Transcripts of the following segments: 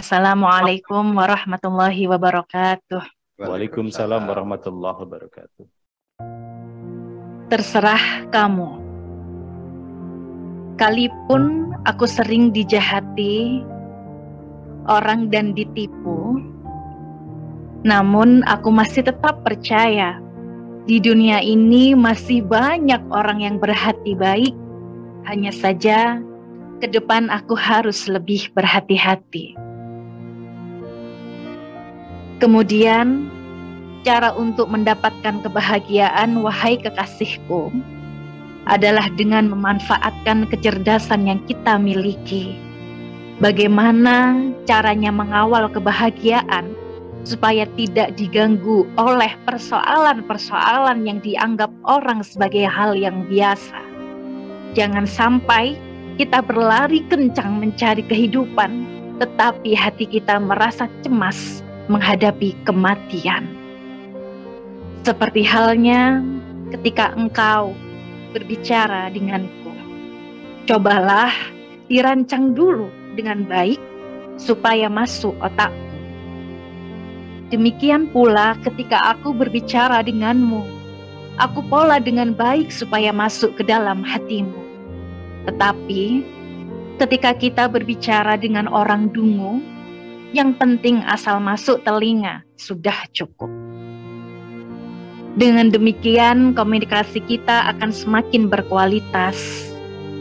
Assalamualaikum warahmatullahi wabarakatuh. Waalaikumsalam warahmatullahi wabarakatuh. Terserah kamu. Kalipun aku sering dijahati orang dan ditipu, namun aku masih tetap percaya di dunia ini masih banyak orang yang berhati baik. Hanya saja ke depan aku harus lebih berhati-hati. Kemudian, cara untuk mendapatkan kebahagiaan, wahai kekasihku, adalah dengan memanfaatkan kecerdasan yang kita miliki. Bagaimana caranya mengawal kebahagiaan supaya tidak diganggu oleh persoalan-persoalan yang dianggap orang sebagai hal yang biasa. Jangan sampai kita berlari kencang mencari kehidupan, tetapi hati kita merasa cemas menghadapi kematian. Seperti halnya ketika engkau berbicara denganku. Cobalah dirancang dulu dengan baik supaya masuk otak. Demikian pula ketika aku berbicara denganmu, aku pola dengan baik supaya masuk ke dalam hatimu. Tetapi ketika kita berbicara dengan orang dungu, yang penting asal masuk telinga sudah cukup. Dengan demikian, komunikasi kita akan semakin berkualitas.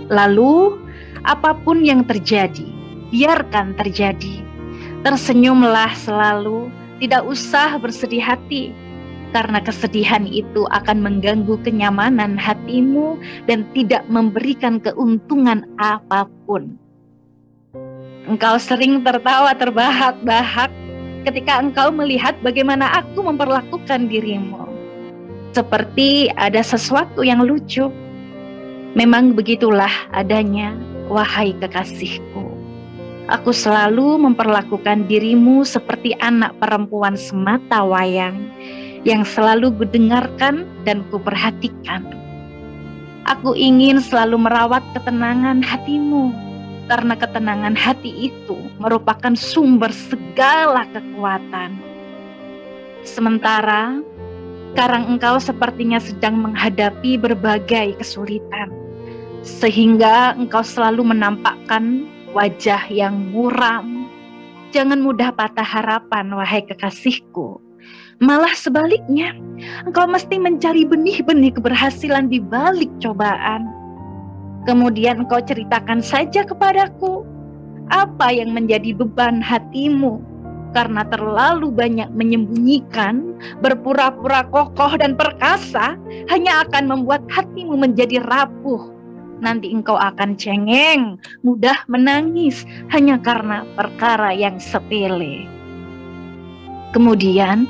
Lalu, apa pun yang terjadi, biarkan terjadi. Tersenyumlah selalu, tidak usah bersedih hati, karena kesedihan itu akan mengganggu kenyamanan hatimu dan tidak memberikan keuntungan apa pun. Engkau sering tertawa terbahak-bahak ketika engkau melihat bagaimana aku memperlakukan dirimu. Seperti ada sesuatu yang lucu. Memang begitulah adanya, wahai kekasihku. Aku selalu memperlakukan dirimu seperti anak perempuan semata wayang yang selalu kudengarkan dan kuperhatikan. Aku ingin selalu merawat ketenangan hatimu, karena ketenangan hati itu merupakan sumber segala kekuatan. Sementara sekarang engkau sepertinya sedang menghadapi berbagai kesulitan, sehingga engkau selalu menampakkan wajah yang muram. Jangan mudah patah harapan, wahai kekasihku Malah sebaliknya, engkau mesti mencari benih-benih keberhasilan di balik cobaan. Kemudian engkau ceritakan saja kepadaku apa yang menjadi beban hatimu karena terlalu banyak menyembunyikan, berpura-pura kokoh dan perkasa hanya akan membuat hatimu menjadi rapuh. Nanti engkau akan cengeng, mudah menangis hanya karena perkara yang sepele. Kemudian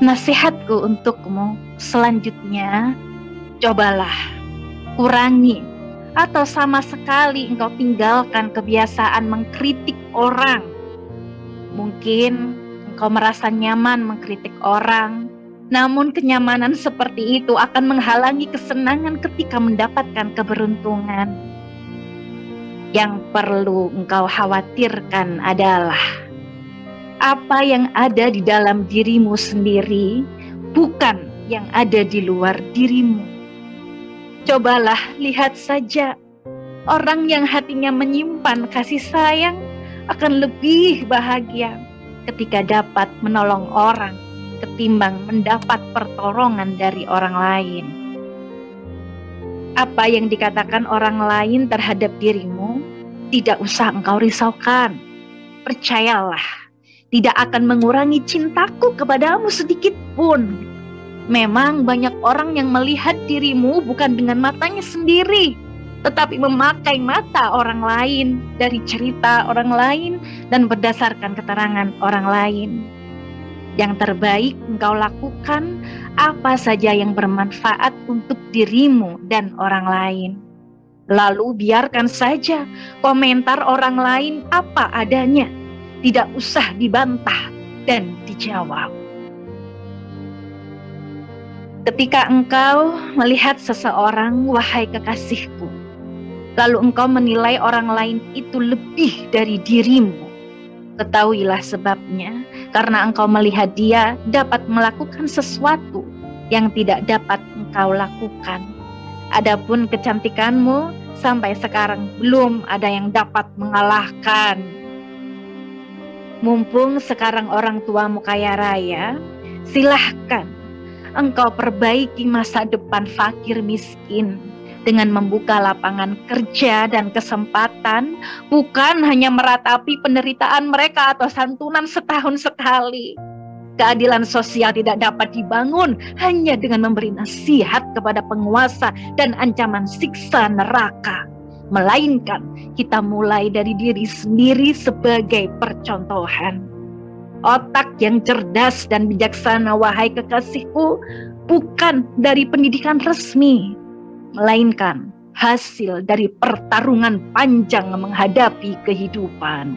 Nasihatku untukmu selanjutnya, cobalah kurangi atau sama sekali engkau tinggalkan kebiasaan mengkritik orang. Mungkin engkau merasa nyaman mengkritik orang, namun kenyamanan seperti itu akan menghalangi kesenangan ketika mendapatkan keberuntungan. Yang perlu engkau khawatirkan adalah apa yang ada di dalam dirimu sendiri, bukan yang ada di luar dirimu. Cobalah lihat saja, orang yang hatinya menyimpan kasih sayang akan lebih bahagia ketika dapat menolong orang ketimbang mendapat pertolongan dari orang lain. Apa yang dikatakan orang lain terhadap dirimu tidak usah engkau risaukan. Percayalah, tidak akan mengurangi cintaku kepadamu sedikit pun. Memang banyak orang yang melihat dirimu bukan dengan matanya sendiri, tetapi memakai mata orang lain dari cerita orang lain dan berdasarkan keterangan orang lain. Yang terbaik engkau lakukan apa saja yang bermanfaat untuk dirimu dan orang lain. Lalu biarkan saja komentar orang lain apa adanya tidak usah dibantah dan dijawab. Ketika engkau melihat seseorang, wahai kekasihku, lalu engkau menilai orang lain itu lebih dari dirimu, Ketahuilah sebabnya, karena engkau melihat dia dapat melakukan sesuatu yang tidak dapat engkau lakukan. Adapun kecantikanmu sampai sekarang belum ada yang dapat mengalahkan. Mumpung sekarang orang tuamu kaya raya, silahkan engkau perbaiki masa depan fakir miskin dengan membuka lapangan kerja dan kesempatan, bukan hanya meratapi penderitaan mereka atau santunan setahun sekali. Keadilan sosial tidak dapat dibangun hanya dengan memberi nasihat kepada penguasa dan ancaman siksa neraka. Melainkan kita mulai dari diri sendiri sebagai percontohan. Otak yang cerdas dan bijaksana, wahai kekasihku, bukan dari pendidikan resmi, melainkan hasil dari pertarungan panjang menghadapi kehidupan.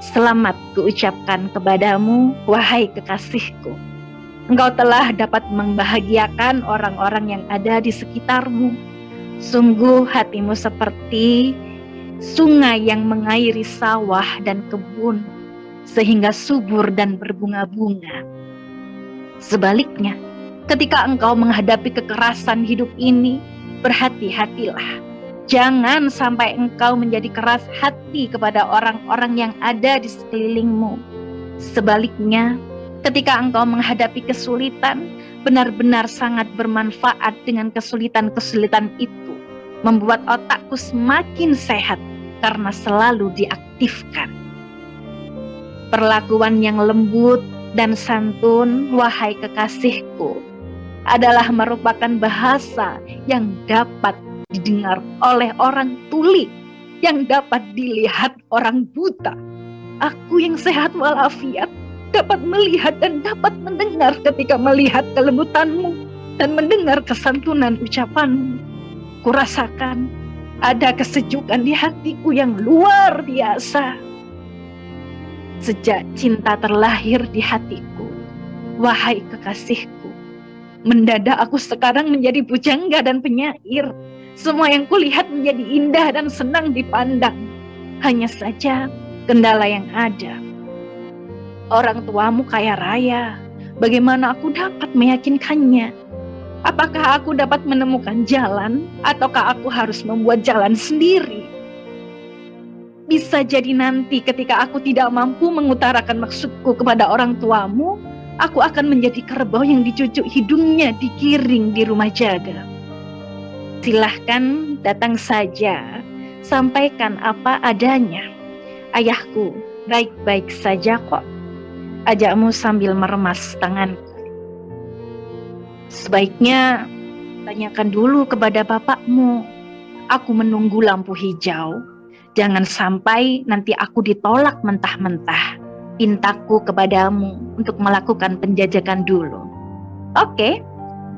Selamat kuucapkan kepadamu, wahai kekasihku. Engkau telah dapat membahagiakan orang-orang yang ada di sekitarmu. Sungguh hatimu seperti sungai yang mengairi sawah dan kebun, sehingga subur dan berbunga-bunga. Sebaliknya, Ketika engkau menghadapi kekerasan hidup ini, berhati-hatilah. Jangan sampai engkau menjadi keras hati kepada orang-orang yang ada di sekelilingmu. Sebaliknya, ketika engkau menghadapi kesulitan, benar-benar sangat bermanfaat dengan kesulitan-kesulitan itu, membuat otakku semakin sehat karena selalu diaktifkan. Perlakuan yang lembut dan santun, wahai kekasihku, adalah merupakan bahasa yang dapat didengar oleh orang tuli, yang dapat dilihat orang buta. Aku yang sehat walafiat dapat melihat dan dapat mendengar ketika melihat kelembutanmu dan mendengar kesantunan ucapanmu. Kurasakan ada kesejukan di hatiku yang luar biasa. Sejak cinta terlahir di hatiku, wahai kekasihku, Mendadak aku sekarang menjadi bujangga dan penyair. Semua yang kulihat menjadi indah dan senang dipandang. Hanya saja kendala yang ada. Orang tuamu kaya raya. Bagaimana aku dapat meyakinkannya? Apakah aku dapat menemukan jalan ataukah aku harus membuat jalan sendiri? Bisa jadi nanti ketika aku tidak mampu mengutarakan maksudku kepada orang tuamu, aku akan menjadi kerbau yang dicucuk hidungnya dikiring di rumah jaga. Silahkan datang saja, sampaikan apa adanya. Ayahku, baik-baik saja kok. Ajakmu sambil meremas tanganku. Sebaiknya tanyakan dulu kepada bapakmu. Aku menunggu lampu hijau. Jangan sampai nanti aku ditolak mentah-mentah pintaku kepadamu untuk melakukan penjajakan dulu. Oke,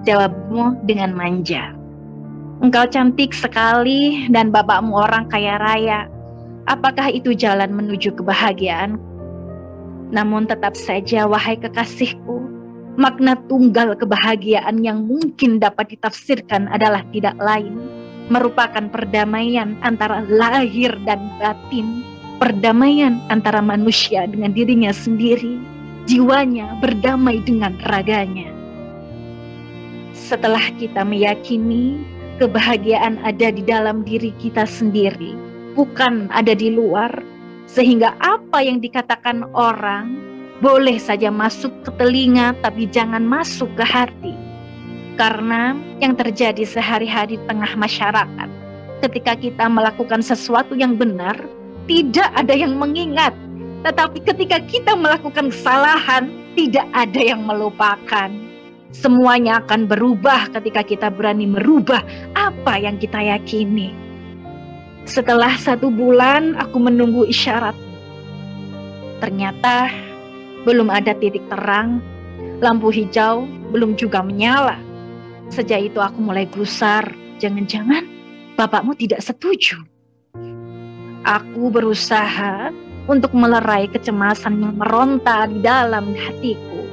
jawabmu dengan manja. Engkau cantik sekali dan bapakmu orang kaya raya. Apakah itu jalan menuju kebahagiaan? Namun tetap saja wahai kekasihku, makna tunggal kebahagiaan yang mungkin dapat ditafsirkan adalah tidak lain merupakan perdamaian antara lahir dan batin perdamaian antara manusia dengan dirinya sendiri, jiwanya berdamai dengan raganya. Setelah kita meyakini kebahagiaan ada di dalam diri kita sendiri, bukan ada di luar, sehingga apa yang dikatakan orang boleh saja masuk ke telinga, tapi jangan masuk ke hati. Karena yang terjadi sehari-hari tengah masyarakat, ketika kita melakukan sesuatu yang benar, tidak ada yang mengingat. Tetapi ketika kita melakukan kesalahan, tidak ada yang melupakan. Semuanya akan berubah ketika kita berani merubah apa yang kita yakini. Setelah satu bulan, aku menunggu isyarat. Ternyata belum ada titik terang, lampu hijau belum juga menyala. Sejak itu aku mulai gusar, jangan-jangan bapakmu tidak setuju. Aku berusaha untuk melerai kecemasan yang meronta di dalam hatiku.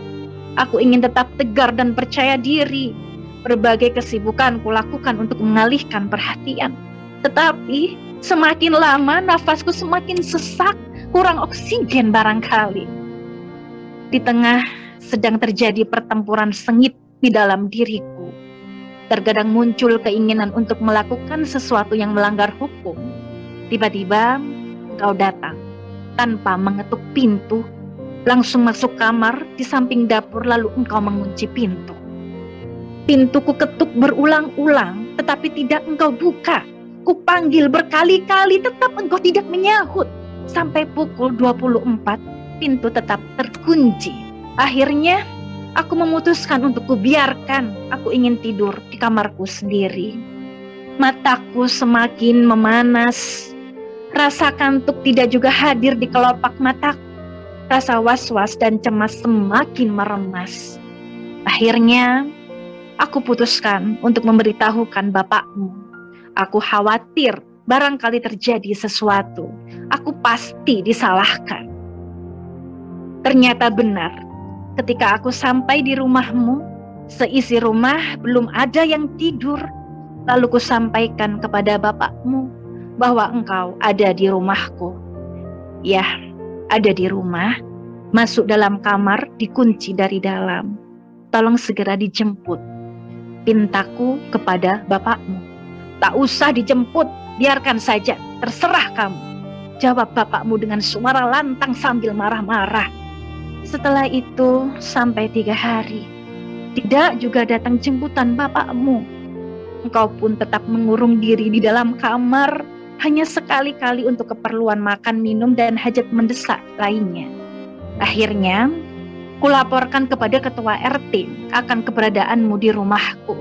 Aku ingin tetap tegar dan percaya diri. Berbagai kesibukan kulakukan untuk mengalihkan perhatian. Tetapi semakin lama nafasku semakin sesak, kurang oksigen barangkali. Di tengah sedang terjadi pertempuran sengit di dalam diriku. Terkadang muncul keinginan untuk melakukan sesuatu yang melanggar hukum. Tiba-tiba engkau datang tanpa mengetuk pintu, langsung masuk kamar di samping dapur lalu engkau mengunci pintu. Pintuku ketuk berulang-ulang, tetapi tidak engkau buka. Kupanggil berkali-kali, tetap engkau tidak menyahut. Sampai pukul 24, pintu tetap terkunci. Akhirnya, aku memutuskan untuk kubiarkan. Aku ingin tidur di kamarku sendiri. Mataku semakin memanas. Rasa kantuk tidak juga hadir di kelopak mataku. Rasa was-was dan cemas semakin meremas. Akhirnya, Aku putuskan untuk memberitahukan bapakmu. Aku khawatir barangkali terjadi sesuatu. Aku pasti disalahkan. Ternyata benar, ketika aku sampai di rumahmu, seisi rumah belum ada yang tidur. Lalu ku sampaikan kepada bapakmu bahwa engkau ada di rumahku. Ya, ada di rumah, masuk dalam kamar, dikunci dari dalam. Tolong segera dijemput pintaku kepada bapakmu. Tak usah dijemput, biarkan saja, terserah kamu. Jawab bapakmu dengan suara lantang sambil marah-marah. Setelah itu sampai tiga hari, tidak juga datang jemputan bapakmu. Engkau pun tetap mengurung diri di dalam kamar, hanya sekali-kali untuk keperluan makan, minum, dan hajat mendesak lainnya. Akhirnya, Kulaporkan kepada ketua RT akan keberadaanmu di rumahku.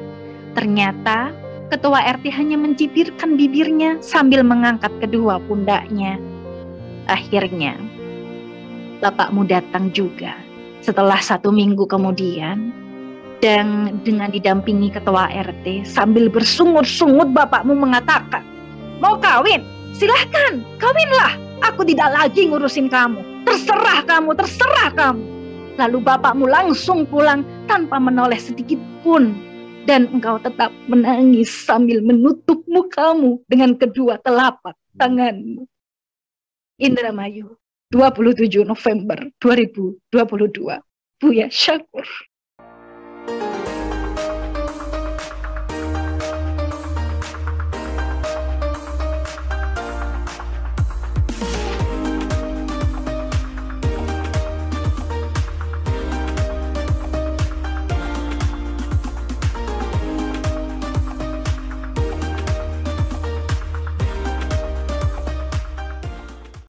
Ternyata ketua RT hanya mencibirkan bibirnya sambil mengangkat kedua pundaknya. Akhirnya, bapakmu datang juga setelah satu minggu kemudian dan dengan didampingi ketua RT sambil bersungut-sungut bapakmu mengatakan, mau kawin? Silahkan, kawinlah. Aku tidak lagi ngurusin kamu. Terserah kamu, terserah kamu. Lalu bapakmu langsung pulang tanpa menoleh sedikit pun. Dan engkau tetap menangis sambil menutup mukamu dengan kedua telapak tanganmu. Indramayu, 27 November 2022. Buya Syakur.